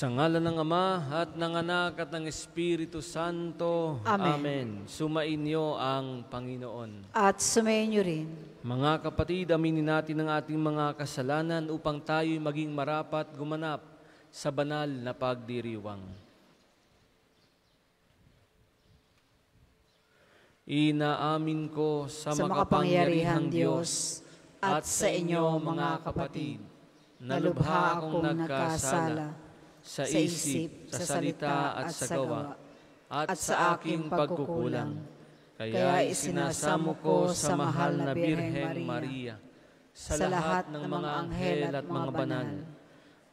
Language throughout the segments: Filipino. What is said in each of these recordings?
Sa ngalan ng Ama at ng Anak at ng Espiritu Santo. Amen. Sumainyo ang Panginoon. At sumayin niyo rin. Mga kapatid, aminin natin ang ating mga kasalanan upang tayo'y maging marapat gumanap sa banal na pagdiriwang. Inaamin ko sa, Sa makapangyarihan Diyos at sa inyo mga kapatid, na lubha akong nagkasala sa isip, sa salita at sa gawa, at sa aking pagkukulang. Kaya isinasamo ko sa mahal na Birheng Maria, sa lahat ng mga anghel at mga banal,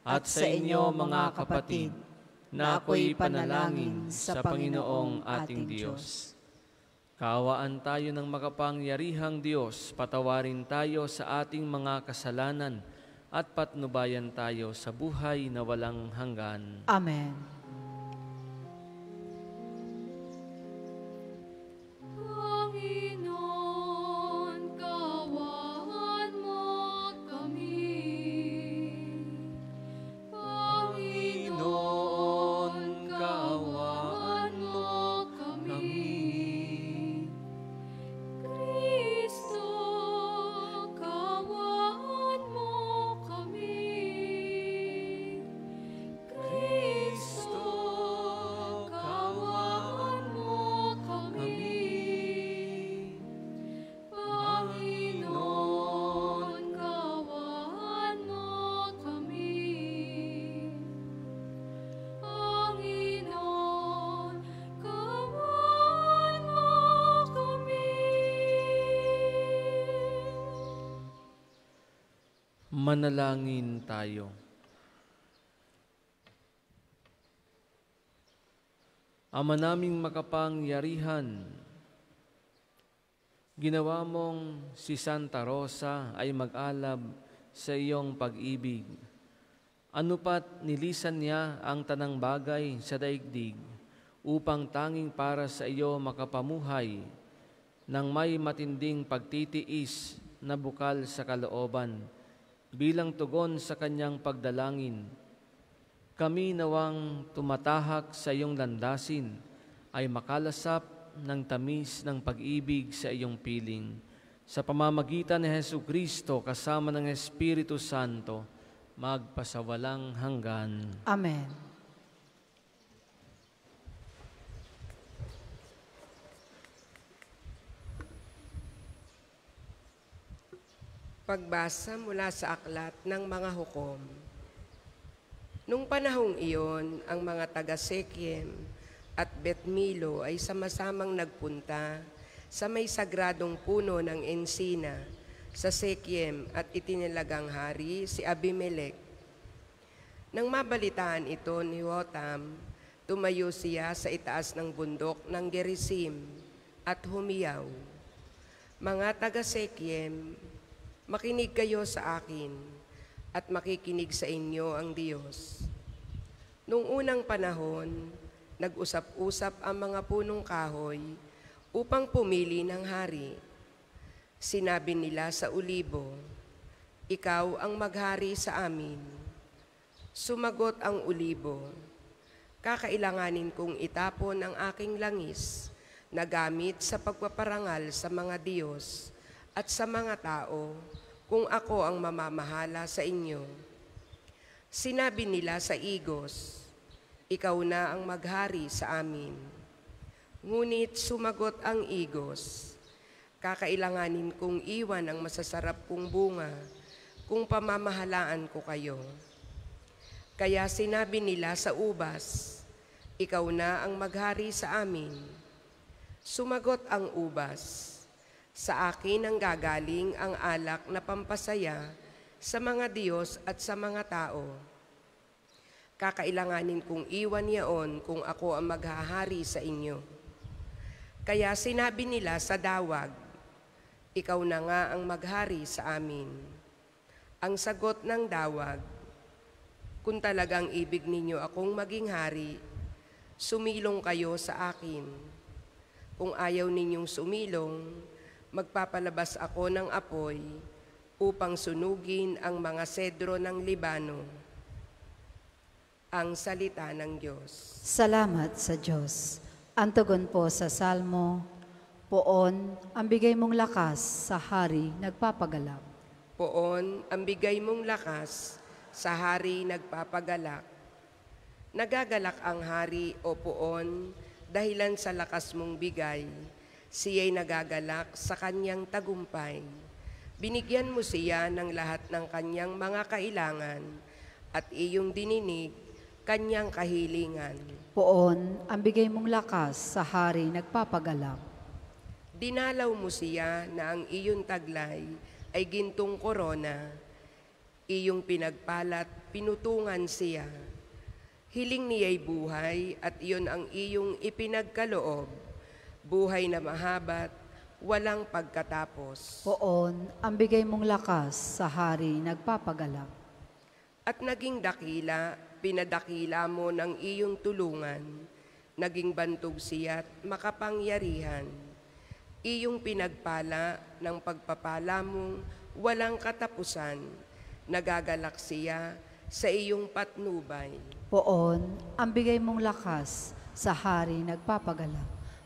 at sa inyo mga kapatid, na ako'y panalangin sa Panginoong ating Diyos. Kaawaan tayo ng makapangyarihang Diyos, patawarin tayo sa ating mga kasalanan, at patnubayan tayo sa buhay na walang hanggan. Amen. Manalangin tayo. Ama naming makapangyarihan, ginawa mong si Santa Rosa ay mag-alab sa iyong pag-ibig. Ano pat nilisan niya ang tanang bagay sa daigdig upang tanging para sa iyo makapamuhay nang may matinding pagtitiis na bukal sa kalooban bilang tugon sa kanyang pagdalangin. Kami nawang tumatahak sa iyong landasin ay makalasap ng tamis ng pag-ibig sa iyong piling. Sa pamamagitan ni Hesu Kristo kasama ng Espiritu Santo, magpasawalang hanggan. Amen. Pagbasa mula sa aklat ng mga hukom. Nung panahong iyon, ang mga taga Sekiem at Betmilo ay sama-samang nagpunta sa may sagradong puno ng ensina sa Sekiem at itinilagang hari si Abimelech. Nang mabalitaan ito ni Hotam, tumayo siya sa itaas ng bundok ng Gerizim at humiyaw. Mga taga Sekiem, makinig kayo sa akin at makikinig sa inyo ang Diyos. Noong unang panahon, nag-usap-usap ang mga punong kahoy upang pumili ng hari. Sinabi nila sa ulibo, Ikaw ang maghari sa amin. Sumagot ang ulibo, Kakailanganin kong itapon ang aking langis na gamit sa pagpaparangal sa mga Diyos at sa mga tao kung ako ang mamamahala sa inyo. Sinabi nila sa Igos, Ikaw na ang maghari sa amin. Ngunit sumagot ang Igos, Kakailanganin kong iwan ang masasarap kong bunga kung pamamahalaan ko kayo. Kaya sinabi nila sa ubas, Ikaw na ang maghari sa amin. Sumagot ang ubas, Sa akin ang gagaling ang alak na pampasaya sa mga Diyos at sa mga tao. Kakailanganin kong iwan yaon kung ako ang maghahari sa inyo. Kaya sinabi nila sa dawag, Ikaw na nga ang maghari sa amin. Ang sagot ng dawag, Kung talagang ibig ninyo akong maging hari, sumilong kayo sa akin. Kung ayaw ninyong sumilong, magpapalabas ako ng apoy upang sunugin ang mga sedro ng Libano. Ang salita ng Diyos. Salamat sa Diyos. Antugon po sa Salmo, Poon, ang bigay mong lakas sa hari nagpapagalak. Poon, ang bigay mong lakas sa hari nagpapagalak. Nagagalak ang hari o poon dahilan sa lakas mong bigay. Siya'y nagagalak sa kanyang tagumpay. Binigyan mo siya ng lahat ng kanyang mga kailangan at iyong dininig kanyang kahilingan. Poon, ang bigay mong lakas sa hari nagpapagalak. Dinalaw mo siya na ang iyong taglay ay gintong korona. Iyong pinagpalat, pinutungan siya. Hiling niya'y buhay at iyon ang iyong ipinagkaloob. Buhay na mahabat, walang pagkatapos. Poon, ang bigay mong lakas sa hari nagpapagalak. At naging dakila, pinadakila mo ng iyong tulungan. Naging bantog siya't makapangyarihan. Iyong pinagpala ng pagpapala mong walang katapusan. Nagagalak siya sa iyong patnubay. Poon, ang bigay mong lakas sa hari nagpapagalak.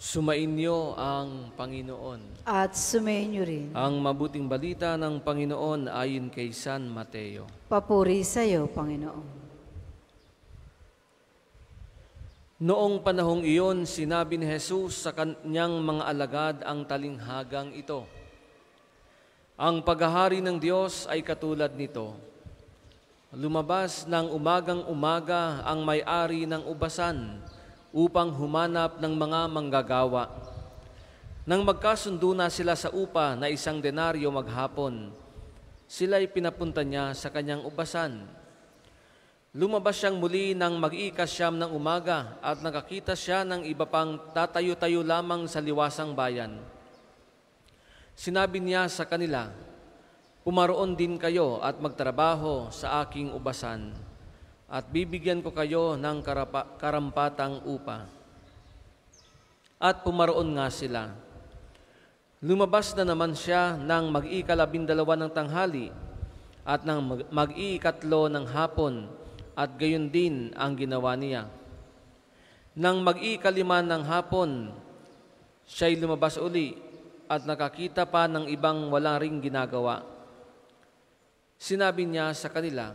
Sumainyo ang Panginoon. At sumayin niyo rin. Ang mabuting balita ng Panginoon ayon kay San Mateo. Papuri sa iyo, Panginoon. Noong panahong iyon, sinabi ni Jesus sa kanyang mga alagad ang talinghagang ito. Ang paghahari ng Diyos ay katulad nito. Lumabas ng umagang umaga ang may-ari ng ubasan upang humanap ng mga manggagawa. Nang magkasundo na sila sa upa na isang denaryo maghapon, sila'y pinapunta niya sa kanyang ubasan. Lumabas siyang muli ng mag-ikas siyam ng umaga at nakakita siya ng iba pang tatayo-tayo lamang sa liwasang bayan. Sinabi niya sa kanila, Pumaroon din kayo at magtrabaho sa aking ubasan at bibigyan ko kayo ng karapa- karampatang upa. At pumaroon nga sila. Lumabas na naman siya ng mag-ikalabindalawa ng tanghali at ng mag- mag-iikatlo ng hapon at gayon din ang ginawa niya. Nang mag-ikalima ng hapon, siya'y lumabas uli at nakakita pa ng ibang wala ring ginagawa. Sinabi niya sa kanila,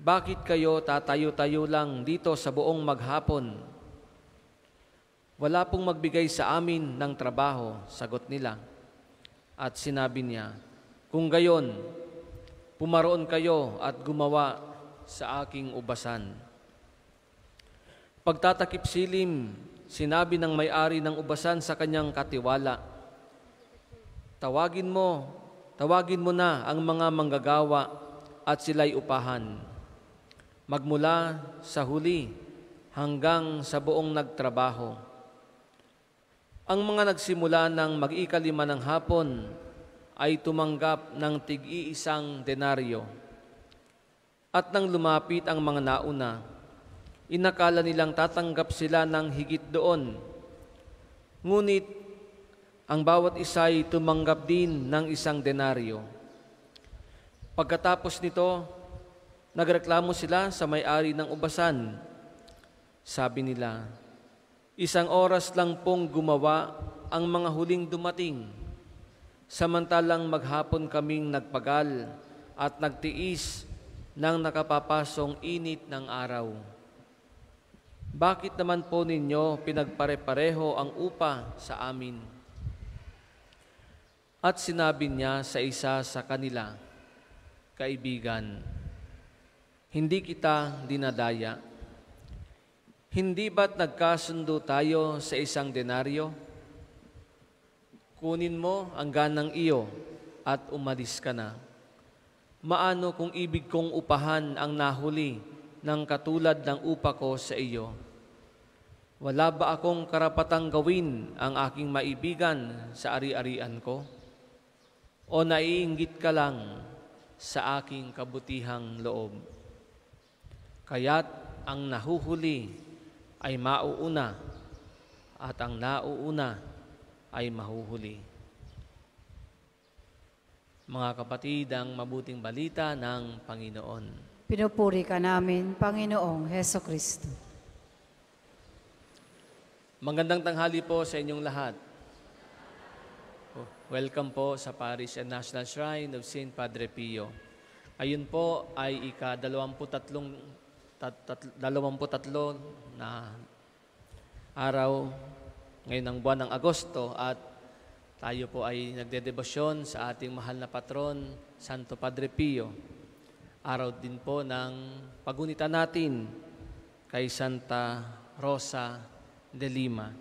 Bakit kayo tatayo-tayo lang dito sa buong maghapon? Wala pong magbigay sa amin ng trabaho, sagot nila. At sinabi niya, Kung gayon, pumaroon kayo at gumawa sa aking ubasan. Pagtatakip silim, sinabi ng may-ari ng ubasan sa kanyang katiwala, Tawagin mo, tawagin mo na ang mga manggagawa at sila'y upahan. Magmula sa huli hanggang sa buong nagtrabaho. Ang mga nagsimula ng mag-ikalima ng hapon ay tumanggap ng tig-iisang denaryo. At nang lumapit ang mga nauna, inakala nilang tatanggap sila ng higit doon. Ngunit ang bawat isa ay tumanggap din ng isang denaryo. Pagkatapos nito, nagreklamo sila sa may-ari ng ubasan. Sabi nila, isang oras lang pong gumawa ang mga huling dumating. samantalang maghapon kaming nagpagal at nagtiis ng nakapapasong init ng araw. Bakit naman po ninyo pinagpare-pareho ang upa sa amin? At sinabi niya sa isa sa kanila, Kaibigan, hindi kita dinadaya. Hindi ba't nagkasundo tayo sa isang denaryo? Kunin mo ang ganang iyo at umalis ka na. Maano kung ibig kong upahan ang nahuli ng katulad ng upa ko sa iyo? Wala ba akong karapatang gawin ang aking maibigan sa ari-arian ko? O naiinggit ka lang sa aking kabutihang loob? Kaya't ang nahuhuli ay mauuna at ang nauuna ay mahuhuli. Mga kapatid, ang mabuting balita ng Panginoon. Pinupuri ka namin, Panginoong Heso Kristo. Magandang tanghali po sa inyong lahat. Oh, Welcome po sa Parish and National Shrine of St. Padre Pio. Ayun po ay ika-23 tat- tat- 23 na araw ngayon ng buwan ng Agosto at tayo po ay nagdedebosyon sa ating mahal na patron, Santo Padre Pio. Araw din po ng pagunita natin kay Santa Rosa de Lima.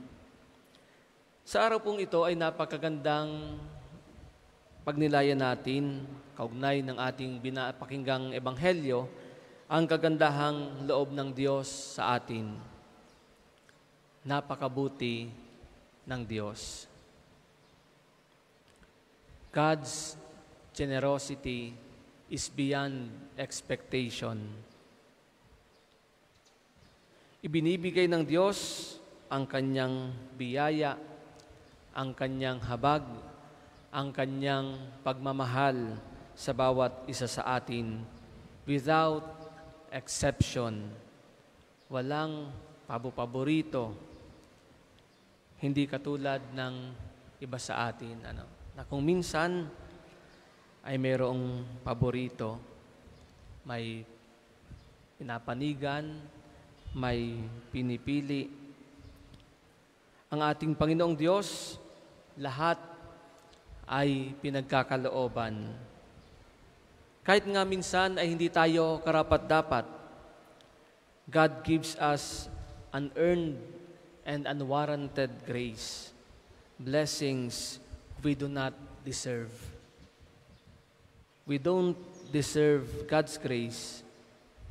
Sa araw pong ito ay napakagandang pagnilayan natin, kaugnay ng ating binapakinggang ebanghelyo, ang kagandahang loob ng Diyos sa atin. Napakabuti ng Diyos. God's generosity is beyond expectation. Ibinibigay ng Diyos ang kanyang biyaya, ang kanyang habag, ang kanyang pagmamahal sa bawat isa sa atin without exception. Walang pabo-paborito. Hindi katulad ng iba sa atin. Ano, na kung minsan ay mayroong paborito, may pinapanigan, may pinipili. Ang ating Panginoong Diyos, lahat ay pinagkakalooban. Kahit nga minsan ay hindi tayo karapat-dapat, God gives us unearned and unwarranted grace, blessings we do not deserve. We don't deserve God's grace,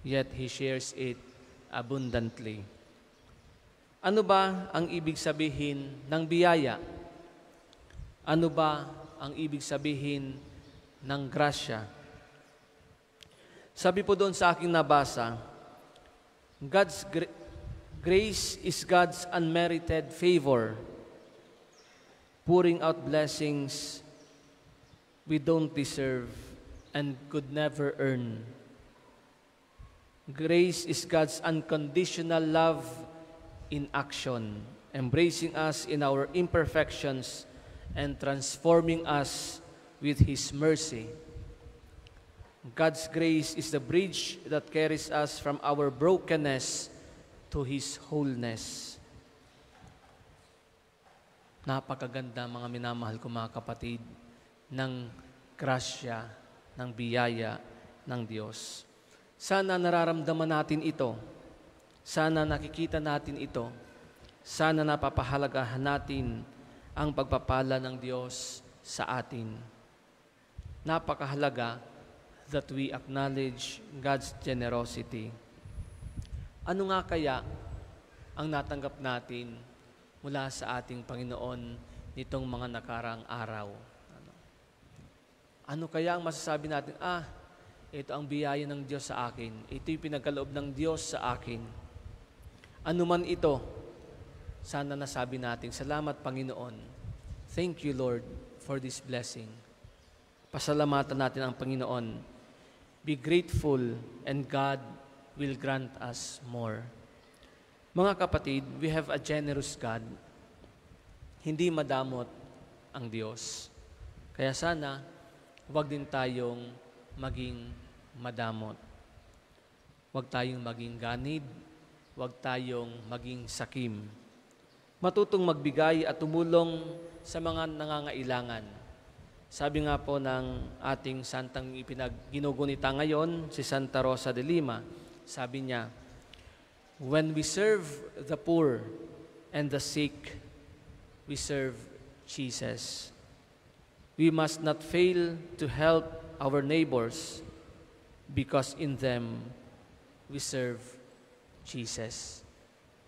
yet He shares it abundantly. Ano ba ang ibig sabihin ng biyaya? Ano ba ang ibig sabihin ng grasya? Sabi po doon sa aking nabasa, God's gra- grace is God's unmerited favor, pouring out blessings we don't deserve and could never earn. Grace is God's unconditional love in action, embracing us in our imperfections and transforming us with His mercy. God's grace is the bridge that carries us from our brokenness to His wholeness. Napakaganda mga minamahal ko mga kapatid ng grasya, ng biyaya ng Diyos. Sana nararamdaman natin ito. Sana nakikita natin ito. Sana napapahalagahan natin ang pagpapala ng Diyos sa atin. Napakahalaga that we acknowledge God's generosity. Ano nga kaya ang natanggap natin mula sa ating Panginoon nitong mga nakarang araw? Ano, ano kaya ang masasabi natin? Ah, ito ang biyaya ng Diyos sa akin. Ito yung pinagkaloob ng Diyos sa akin. Ano man ito, sana nasabi natin, Salamat Panginoon. Thank you Lord for this blessing. Pasalamatan natin ang Panginoon. Be grateful and God will grant us more. Mga kapatid, we have a generous God. Hindi madamot ang Diyos. Kaya sana, huwag din tayong maging madamot. Huwag tayong maging ganid. Huwag tayong maging sakim. Matutong magbigay at tumulong sa mga nangangailangan. Sabi nga po ng ating santang ipinagginugunita ngayon, si Santa Rosa de Lima, sabi niya, When we serve the poor and the sick, we serve Jesus. We must not fail to help our neighbors because in them we serve Jesus.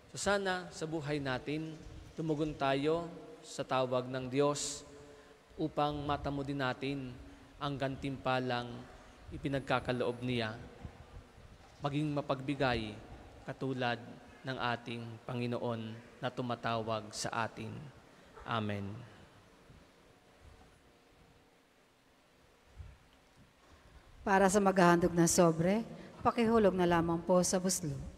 So sana sa buhay natin, tumugon tayo sa tawag ng Diyos upang matamo din natin ang gantimpalang ipinagkakaloob niya, maging mapagbigay katulad ng ating Panginoon na tumatawag sa atin. Amen. Para sa maghahandog ng sobre, pakihulog na lamang po sa buslo.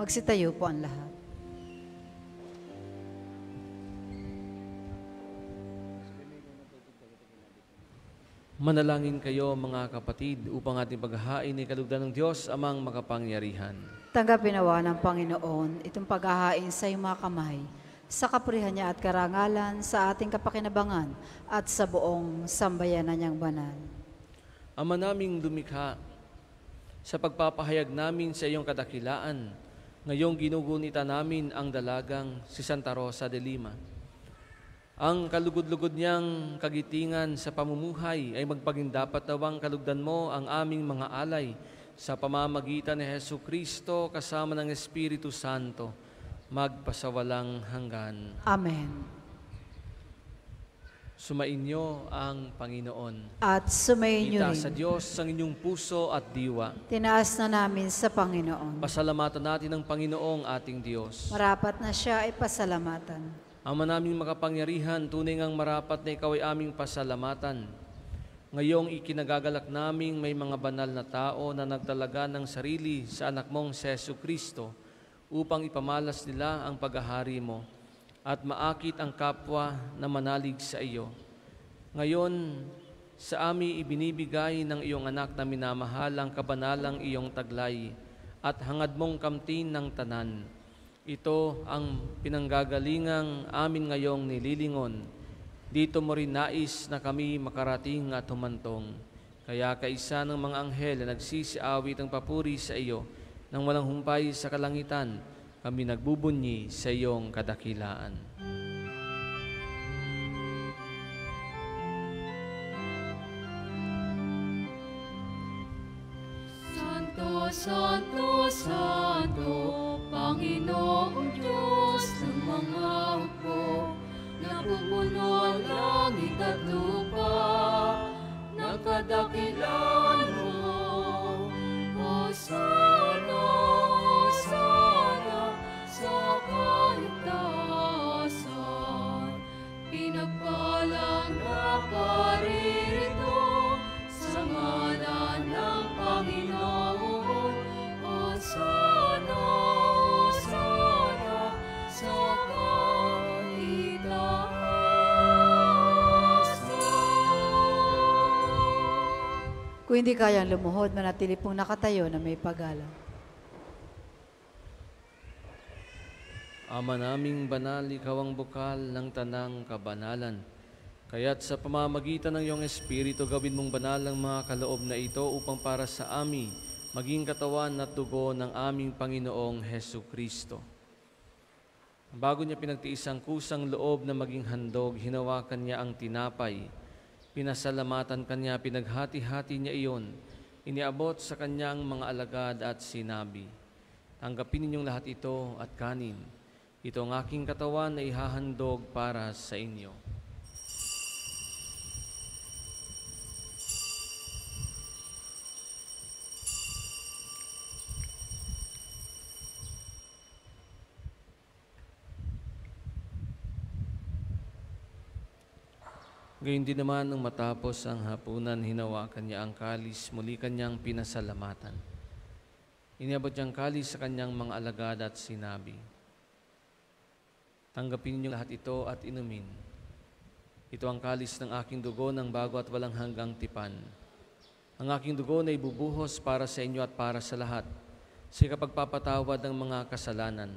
Magsitayo po ang lahat. Manalangin kayo mga kapatid upang ating paghahain ni kalugdan ng Diyos amang makapangyarihan. Tanggapin nawa ng Panginoon itong paghahain sa iyong mga kamay, sa kapurihan niya at karangalan, sa ating kapakinabangan at sa buong sambayanan niyang banal. Ama naming lumikha, sa pagpapahayag namin sa iyong kadakilaan, ngayong ginugunita namin ang dalagang si Santa Rosa de Lima. Ang kalugod-lugod niyang kagitingan sa pamumuhay ay magpagindapat dawang kalugdan mo ang aming mga alay sa pamamagitan ni Heso Kristo kasama ng Espiritu Santo, magpasawalang hanggan. Amen. Sumainyo ang Panginoon. At sumayin niyo Itaas sa rin. Diyos ang inyong puso at diwa. Tinaas na namin sa Panginoon. Pasalamatan natin ang Panginoong ating Diyos. Marapat na siya ay pasalamatan. Ama naming makapangyarihan, tunay ngang marapat na ikaw ay aming pasalamatan. Ngayong ikinagagalak naming may mga banal na tao na nagtalaga ng sarili sa anak mong si Yesu Kristo upang ipamalas nila ang paghahari mo at maakit ang kapwa na manalig sa iyo. Ngayon, sa amin ibinibigay ng iyong anak na minamahal ang kabanalang iyong taglay at hangad mong kamtin ng tanan. Ito ang pinanggagalingang amin ngayong nililingon. Dito mo rin nais na kami makarating at humantong. Kaya kaisa ng mga anghel na nagsisiawit ang papuri sa iyo nang walang humpay sa kalangitan, kami nagbubunyi sa iyong kadakilaan. Santo, Santo, Santo, Panginoong Diyos ng mga hukbo, napupuno ang langit at lupa, ng Kung hindi kayang lumuhod, manatili pong nakatayo na may paggalang. Ama naming banal, ikaw ang bukal ng tanang kabanalan. Kaya't sa pamamagitan ng iyong Espiritu, gawin mong banal ang mga kaloob na ito upang para sa amin maging katawan at dugo ng aming Panginoong Heso Kristo. Bago niya pinagtiis ang kusang loob na maging handog, hinawakan niya ang tinapay. Pinasalamatan kanya, pinaghati-hati niya iyon. Iniabot sa kanyang mga alagad at sinabi, Tanggapin ninyong lahat ito at kanin. Ito ang aking katawan na ihahandog para sa inyo. Gayun din naman nung matapos ang hapunan, hinawakan niya ang kalis, muli kanyang pinasalamatan. Iniabot niyang kalis sa kanyang mga alagad at sinabi, Tanggapin niyo lahat ito at inumin. Ito ang kalis ng aking dugo ng bago at walang hanggang tipan. Ang aking dugo na ibubuhos para sa inyo at para sa lahat sa kapagpapatawad ng mga kasalanan.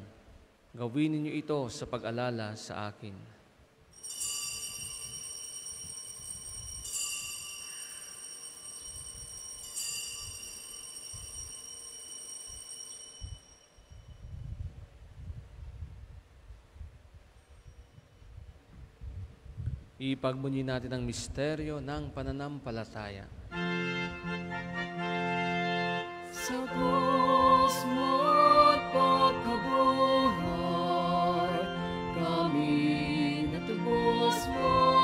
Gawin ninyo ito sa pag-alala sa akin. Ipagmunyi natin ang misteryo ng pananampalataya. Sa Diyos mo't pagkabuhay, kami natubos mo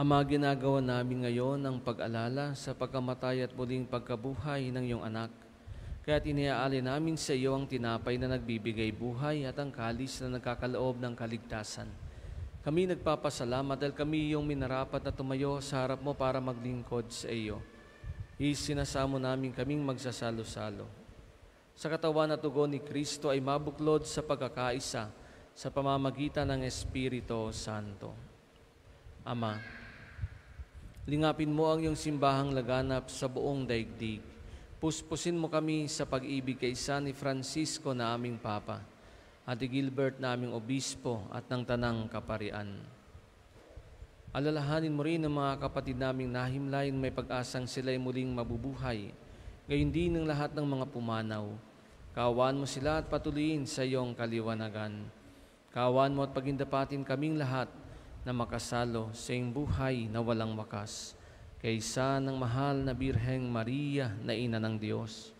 Ama, ginagawa namin ngayon ang pag-alala sa pagkamatay at muling pagkabuhay ng iyong anak. Kaya't iniaali namin sa iyo ang tinapay na nagbibigay buhay at ang kalis na nagkakaloob ng kaligtasan. Kami nagpapasalamat dahil kami yung minarapat na tumayo sa harap mo para maglingkod sa iyo. Isinasamo namin kaming magsasalo-salo. Sa katawan at tugon ni Kristo ay mabuklod sa pagkakaisa sa pamamagitan ng Espiritu Santo. Ama, lingapin mo ang iyong simbahang laganap sa buong daigdig. Puspusin mo kami sa pag-ibig kay San Francisco na aming Papa, at Gilbert na aming Obispo at ng Tanang Kaparian. Alalahanin mo rin ang mga kapatid naming nahimlayin may pag-asang sila'y muling mabubuhay, gayon din ng lahat ng mga pumanaw. Kawan mo sila at patuloyin sa iyong kaliwanagan. Kawan mo at pagindapatin kaming lahat na makasalo sa iyong buhay na walang wakas, kaysa ng mahal na Birheng Maria na Ina ng Diyos,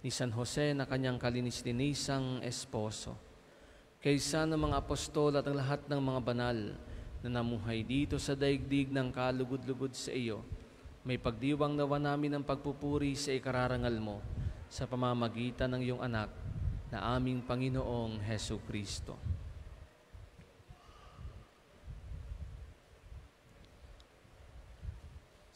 ni San Jose na kanyang kalinis-linisang esposo, kaysa ng mga apostol at ang lahat ng mga banal na namuhay dito sa daigdig ng kalugod-lugod sa iyo, may pagdiwang nawa namin ang pagpupuri sa ikararangal mo sa pamamagitan ng iyong anak na aming Panginoong Heso Kristo.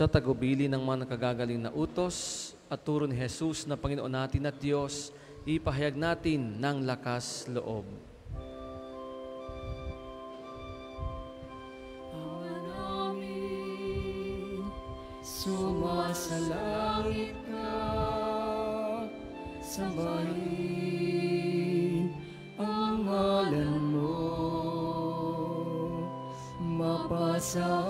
Sa tagubili ng mga nakagagaling na utos at turo ni Jesus na Panginoon natin at Diyos, ipahayag natin ng lakas loob. Sumasalangit ka, sambahin ang ngalan mo. Mapasa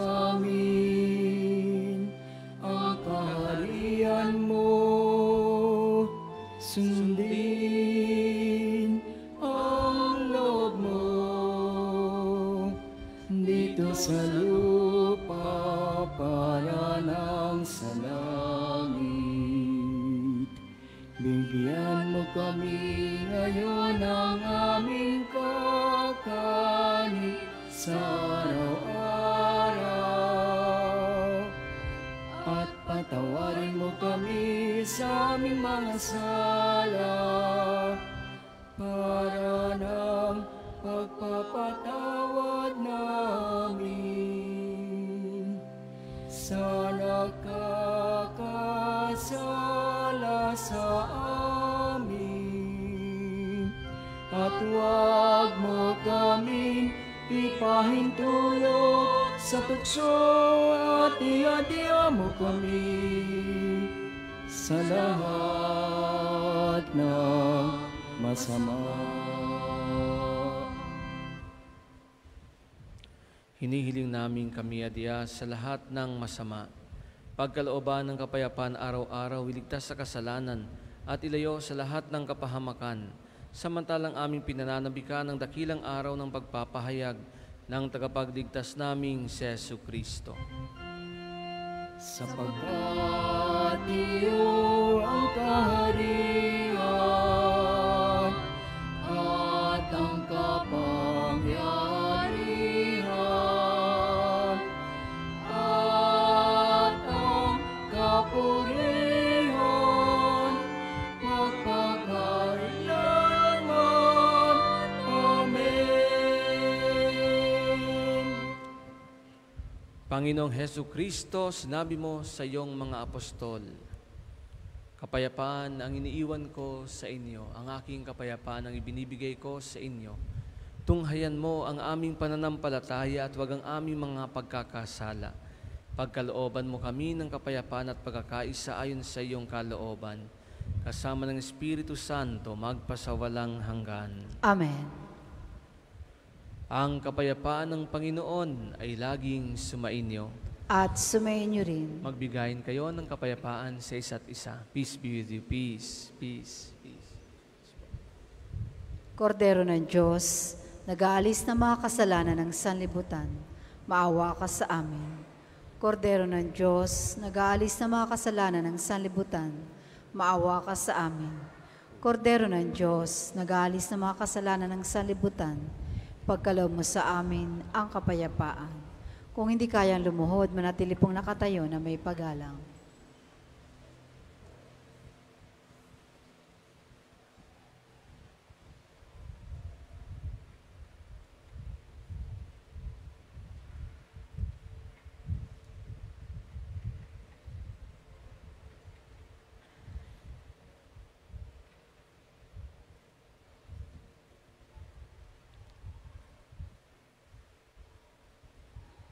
araw-araw. At patawarin mo kami sa aming mga sala para ng pagpapatawad namin sa nakakasala sa amin at huwag mo kaming ipahintulot sa tukso at iadya mo kami sa lahat ng masama. Hinihiling namin kami adya sa lahat ng masama. Pagkalooban ng kapayapaan araw-araw, iligtas sa kasalanan at ilayo sa lahat ng kapahamakan. Samantalang aming pinananabikan ng dakilang araw ng pagpapahayag ng tagapagligtas naming si Yesu Kristo. Sapagkat iyo ang kaharian Panginoong Heso Kristo, sinabi mo sa iyong mga apostol, Kapayapaan ang iniiwan ko sa inyo, ang aking kapayapaan ang ibinibigay ko sa inyo. Tunghayan mo ang aming pananampalataya at wag ang aming mga pagkakasala. Pagkalooban mo kami ng kapayapaan at pagkakaisa ayon sa iyong kalooban. Kasama ng Espiritu Santo, magpasawalang hanggan. Amen. Ang kapayapaan ng Panginoon ay laging sumainyo. At sumayin niyo rin. Magbigayin kayo ng kapayapaan sa isa't isa. Peace be with you. Peace, peace, peace. Kordero ng Diyos, nag-aalis ng mga kasalanan ng sanlibutan, maawa ka sa amin. Kordero ng Diyos, nag-aalis ng mga kasalanan ng sanlibutan, maawa ka sa amin. Kordero ng Diyos, nag-aalis ng mga kasalanan ng sanlibutan, pagkalaw mo sa amin ang kapayapaan. Kung hindi kayang lumuhod, manatili pong nakatayo na may pagalang.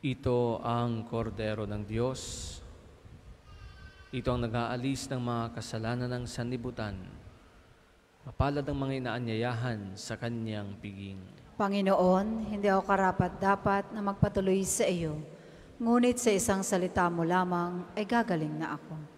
Ito ang kordero ng Diyos. Ito ang nag-aalis ng mga kasalanan ng sanlibutan. Mapalad ang mga inaanyayahan sa kanyang piging. Panginoon, hindi ako karapat-dapat na magpatuloy sa iyo. Ngunit sa isang salita mo lamang ay gagaling na ako.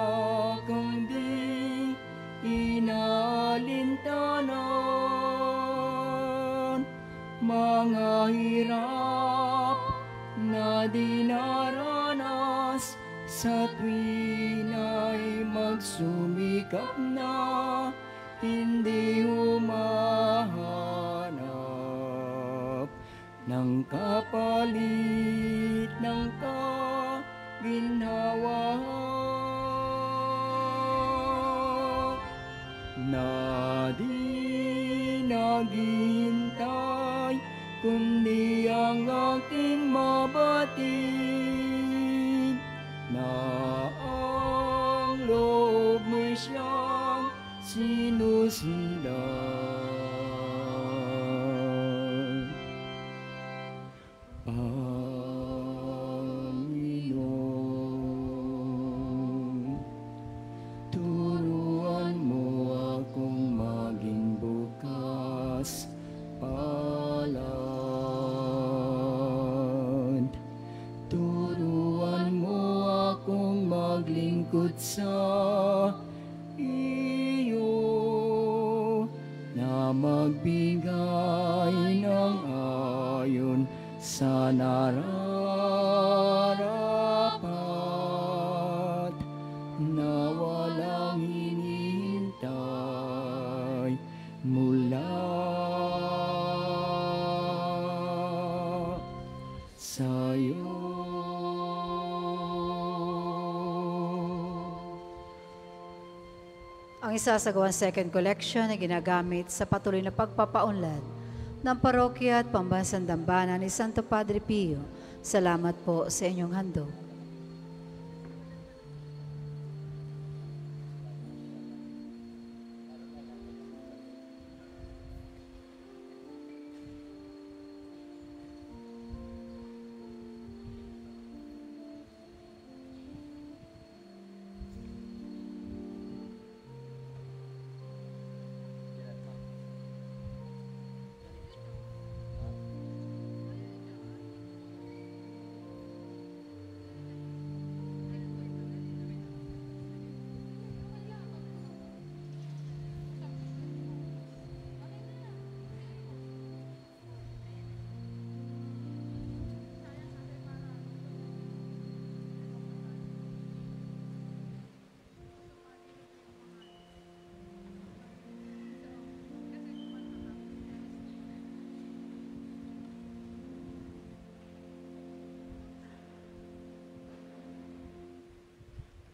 tanan mga hirap na dinaranas sa tuwin ay magsumikap na hindi humahanap ng kapalit ng kaginhawahan na di naghihintay kundi ang aking mabatid na ang loob mo'y siyang sinusundan. Ang isasagawang second collection ay ginagamit sa patuloy na pagpapaunlad ng parokya at pambansang dambana ni Santo Padre Pio. Salamat po sa inyong handog.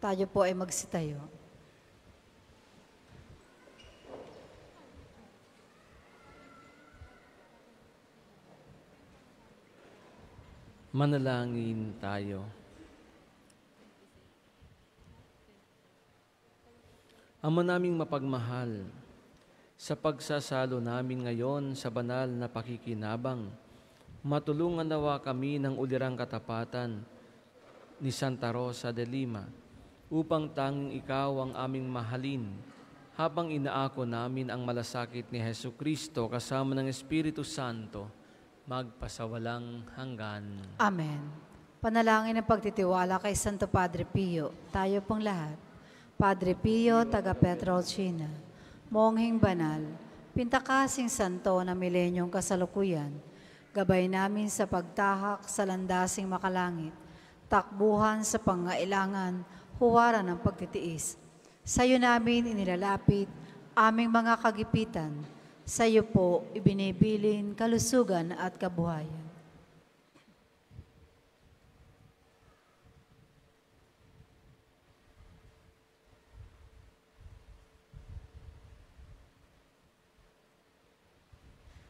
Tayo po ay magsitayo. Manalangin tayo. Ama naming mapagmahal, sa pagsasalo namin ngayon sa banal na pakikinabang, matulungan nawa kami ng ulirang katapatan ni Santa Rosa de Lima upang tanging ikaw ang aming mahalin habang inaako namin ang malasakit ni Heso Kristo kasama ng Espiritu Santo magpasawalang hanggan. Amen. Panalangin ng pagtitiwala kay Santo Padre Pio. Tayo pong lahat. Padre Pio, taga Petrolcina, Monghing Banal, Pintakasing Santo na milenyong kasalukuyan, gabay namin sa pagtahak sa landasing makalangit, takbuhan sa pangailangan, huwaran ng pagtitiis. Sa iyo namin inilalapit aming mga kagipitan, sa iyo po ibinibilin kalusugan at kabuhayan.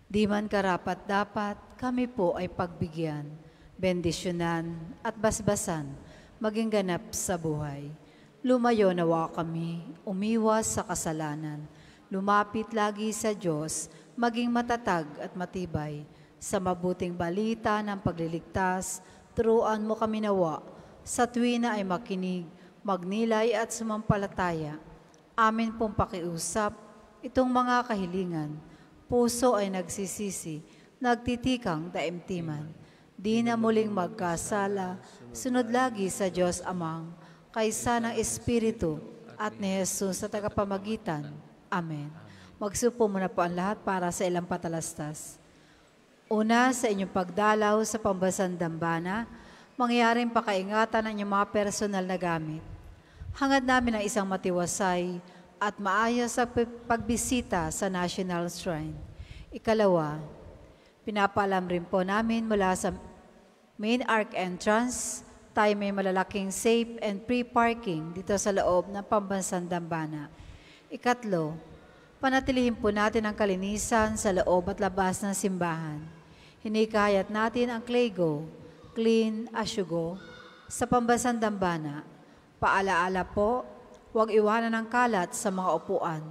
Di man karapat dapat, kami po ay pagbigyan, bendisyonan at basbasan, maging ganap sa buhay. Lumayo nawa kami, umiwas sa kasalanan, lumapit lagi sa Diyos, maging matatag at matibay. Sa mabuting balita ng pagliligtas, turuan mo kami nawa, sa tuwina ay makinig, magnilay at sumampalataya. Amin pong pakiusap, itong mga kahilingan, puso ay nagsisisi, nagtitikang daimtiman. Di na muling magkasala, sunod lagi sa Diyos Amang, kaysa ng Espiritu at ni Jesus sa tagapamagitan. Amen. Magsupo muna po ang lahat para sa ilang patalastas. Una, sa inyong pagdalaw sa pambansang dambana, mangyaring pakaingatan ang inyong mga personal na gamit. Hangad namin ang isang matiwasay at maayos sa pag- pagbisita sa National Shrine. Ikalawa, pinapaalam rin po namin mula sa main arc entrance, tayo may malalaking safe and free parking dito sa loob ng pambansang dambana. Ikatlo, panatilihin po natin ang kalinisan sa loob at labas ng simbahan. Hinikayat natin ang Clego, Clean as you go, sa pambansang dambana. Paalaala po, huwag iwanan ang kalat sa mga upuan.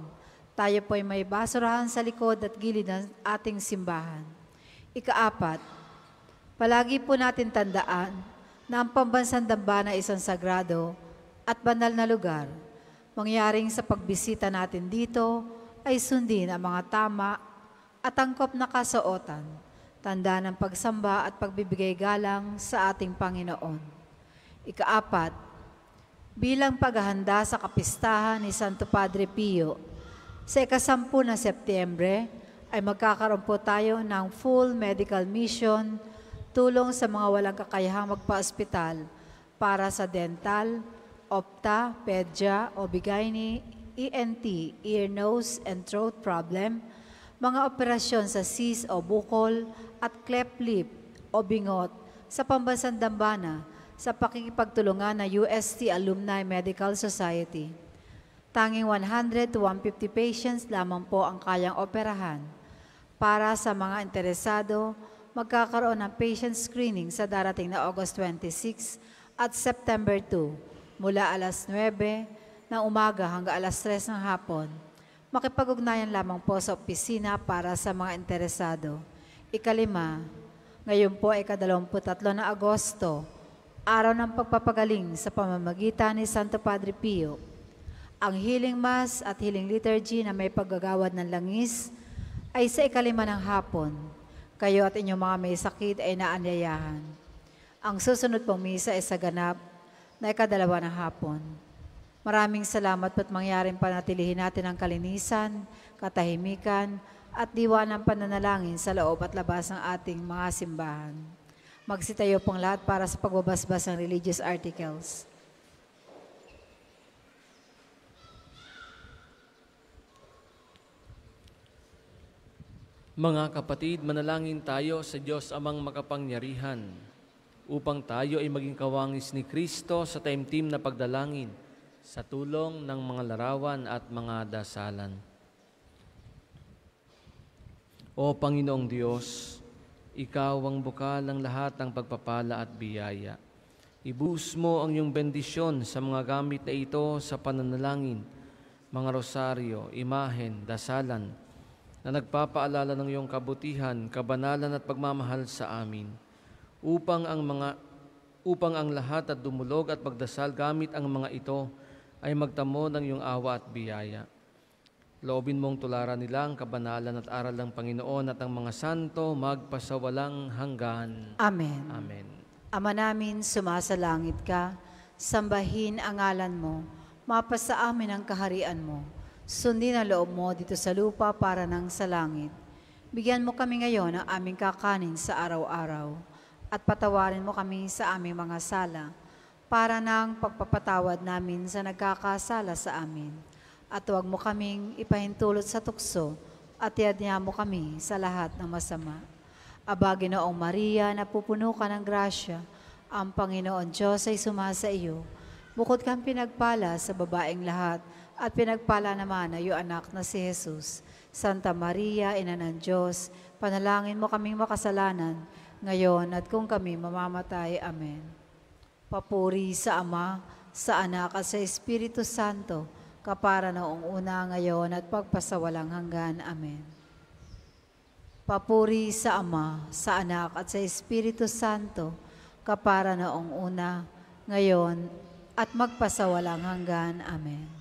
Tayo po ay may basurahan sa likod at gilid ng ating simbahan. Ikaapat, palagi po natin tandaan na ang pambansang dambana ay isang sagrado at banal na lugar. Mangyaring sa pagbisita natin dito ay sundin ang mga tama at angkop na kasuotan. Tanda ng pagsamba at pagbibigay galang sa ating Panginoon. Ikaapat, bilang paghahanda sa kapistahan ni Santo Padre Pio, sa ikasampu ng Setyembre ay magkakaroon po tayo ng full medical mission, tulong sa mga walang kakayahang magpa-ospital para sa dental, opta, pedya, obigaini, ENT, ear, nose, and throat problem, mga operasyon sa sis o bukol at cleft lip o bingot sa pambansang dambana sa pakikipagtulungan ng UST Alumni Medical Society. Tanging 100 to 150 patients lamang po ang kayang operahan. Para sa mga interesado, magkakaroon ng patient screening sa darating na August 26 at September 2 mula alas 9 ng umaga hanggang alas 3 ng hapon. Makipag-ugnayan lamang po sa opisina para sa mga interesado. Ikalima, ngayon po ay kadalawamput-tatlo na Agosto, araw ng pagpapagaling sa pamamagitan ni Santo Padre Pio. Ang healing mass at healing liturgy na may paggagawad ng langis ay sa ikalima ng hapon. Kayo at inyong mga may sakit ay naanyayahan. Ang susunod pong misa ay sa ganap na ikadalawa ng hapon. Maraming salamat po't mangyaring panatilihin natin ang kalinisan, katahimikan, at diwa ng pananalangin sa loob at labas ng ating mga simbahan. Magsitayo pong lahat para sa pagbabasbas ng religious articles. Mga kapatid, manalangin tayo sa Diyos amang makapangyarihan upang tayo ay maging kawangis ni Kristo sa taimtim na pagdalangin sa tulong ng mga larawan at mga dasalan. O Panginoong Diyos, Ikaw ang bukal ng lahat ng pagpapala at biyaya. Ibus mo ang iyong bendisyon sa mga gamit na ito sa pananalangin, mga rosaryo, imahen, dasalan, na nagpapaalala ng iyong kabutihan, kabanalan at pagmamahal sa amin, upang ang mga upang ang lahat at dumulog at pagdasal gamit ang mga ito ay magtamo ng iyong awa at biyaya. Loobin mong tularan nila ang kabanalan at aral ng Panginoon at ang mga santo magpasawalang hanggan. Amen. Amen. Ama namin, sumasalangit ka, sambahin ang ngalan mo, mapasa amin ang kaharian mo. Sundin ang loob mo dito sa lupa para nang sa langit. Bigyan mo kami ngayon ng aming kakanin sa araw-araw at patawarin mo kami sa aming mga sala para nang pagpapatawad namin sa nagkakasala sa amin. At huwag mo kaming ipahintulot sa tukso at iadya mo kami sa lahat ng masama. Aba, Ginoong Maria, napupuno ka ng grasya, ang Panginoon Diyos ay sumasa iyo. Bukod kang pinagpala sa babaeng lahat, at pinagpala naman na iyong anak na si Jesus. Santa Maria, Ina ng Diyos, panalangin mo kaming makasalanan, ngayon at kung kami mamamatay. Amen. Papuri sa Ama, sa Anak at sa Espiritu Santo, kapara noong una ngayon at pagpasawalang hanggan. Amen. Papuri sa Ama, sa Anak at sa Espiritu Santo, kapara noong una, ngayon, at magpasawalang hanggan. Amen.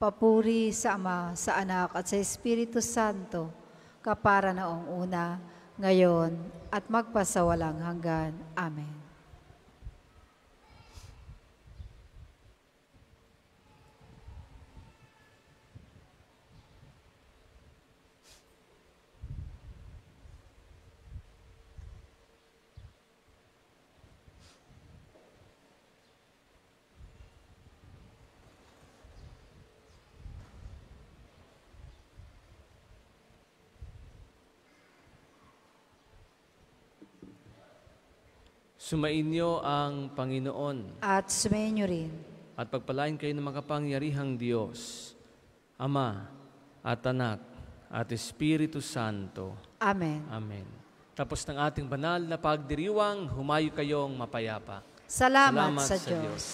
Papuri sa Ama, sa Anak at sa Espiritu Santo, kapara noong una, ngayon, at magpasawalang hanggan. Amen. Sumainyo ang Panginoon At sumainyo rin. at pagpalain kayo ng makapangyarihang Diyos, Ama at Anak at Espiritu Santo. Amen. Amen. Tapos ng ating banal na pagdiriwang, humayo kayong mapayapa. Salamat, Salamat sa, sa Diyos.